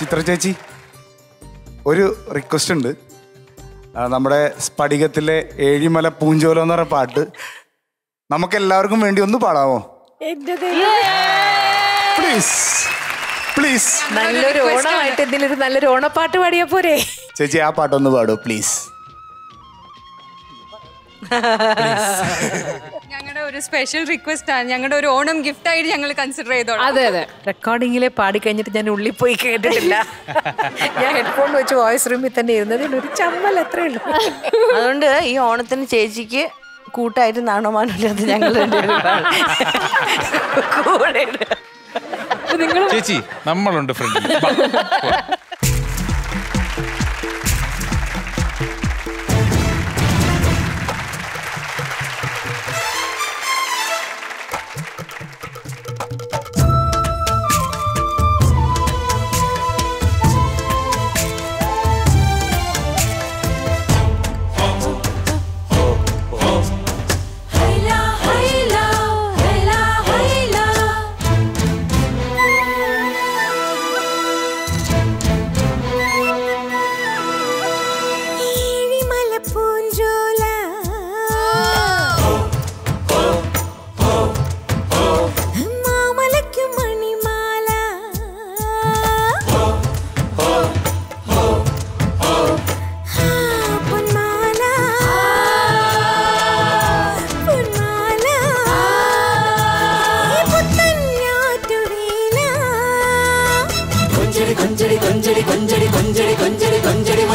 ചിത്ര ചേച്ചി ഒരു റിക്വസ്റ്റ് ഉണ്ട്. നമ്മുടെ സ്പടികത്തിലെ ഏഴിമല പൂഞ്ചോലം എന്ന് പറഞ്ഞ പാട്ട്. നമുക്ക് എല്ലാവർക്കും വേണ്ടി ഒന്ന് പാടാമോ? പ്ലീസ് പ്ലീസ് നല്ലൊരു ഓണമായിട്ട് എന്തെങ്കിലും നല്ലൊരു ഓണപ്പാട്ട് പാടിയാ പോരെ. ചേച്ചി ആ പാട്ടൊന്ന് പാടോ പ്ലീസ് ഒരു സ്പെഷ്യൽ റിക്വസ്റ്റ് ആണ്. ഞങ്ങളുടെ ഒരു ഓണം ഗിഫ്റ്റ് ആയിട്ട് ഞങ്ങൾ കൺസിഡർ ചെയ്തോളാം. അതെ അതെ. റെക്കോർഡിങ്ങിലെ പാടി കഴിഞ്ഞിട്ട് ഞാൻ ഉള്ളിൽ പോയി കേട്ടിട്ടില്ല. ഞാൻ ഹെഡ്ഫോൺ വെച്ച് വോയിസ് റൂമിൽ തന്നെ ഇരുന്നതിൽ ഒരു ചമ്മൽ അത്രേ ഉള്ളൂ. അതുകൊണ്ട് ഈ ഓണത്തിന് ചേച്ചിക്ക് കൂട്ടായിട്ട് നാണോമാനില്ലാതെ ഞങ്ങൾ രണ്ടുപേരും കാണും. കൂടെ ഇടുക. ചേച്ചി നമ്മളുണ്ട് ഫ്രണ്ടിൽ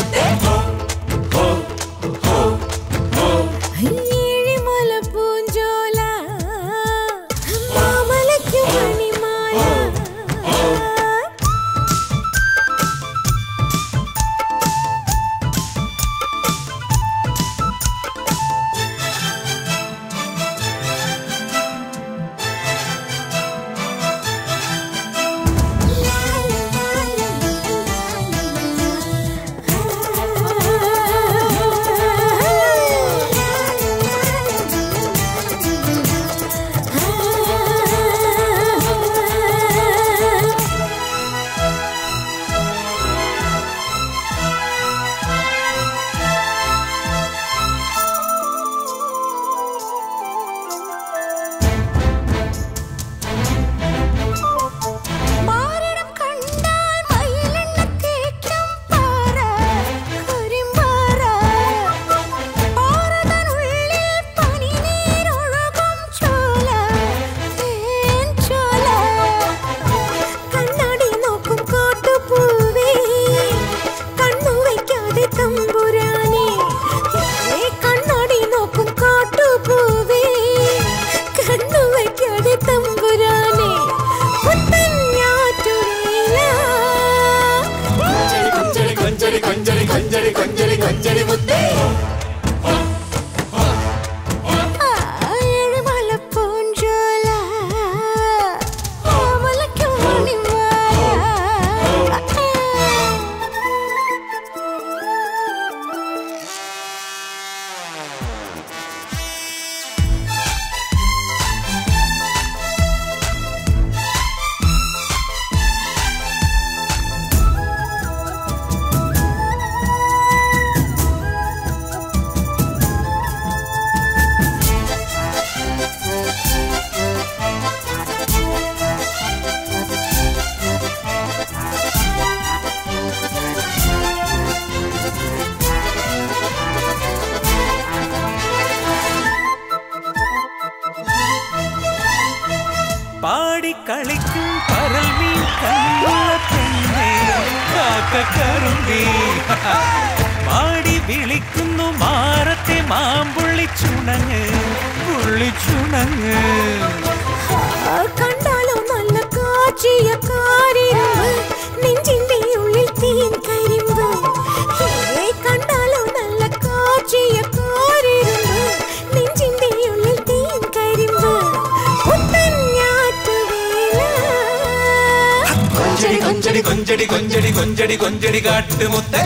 പാടിക്കളിക്കും പരൽ മീൻ കണ്ണുള്ള പെണ്ണേ. പാടി വിളിക്കുന്നു മാറത്തെ മാമ്പുള്ളി ചുണങ്ങ്. പുള്ളി ചുണങ്ങ്. கொஞ்சடி கொஞ்சடி கொஞ்சடி கொஞ்சடி கொஞ்சடி காட்டு முத்தை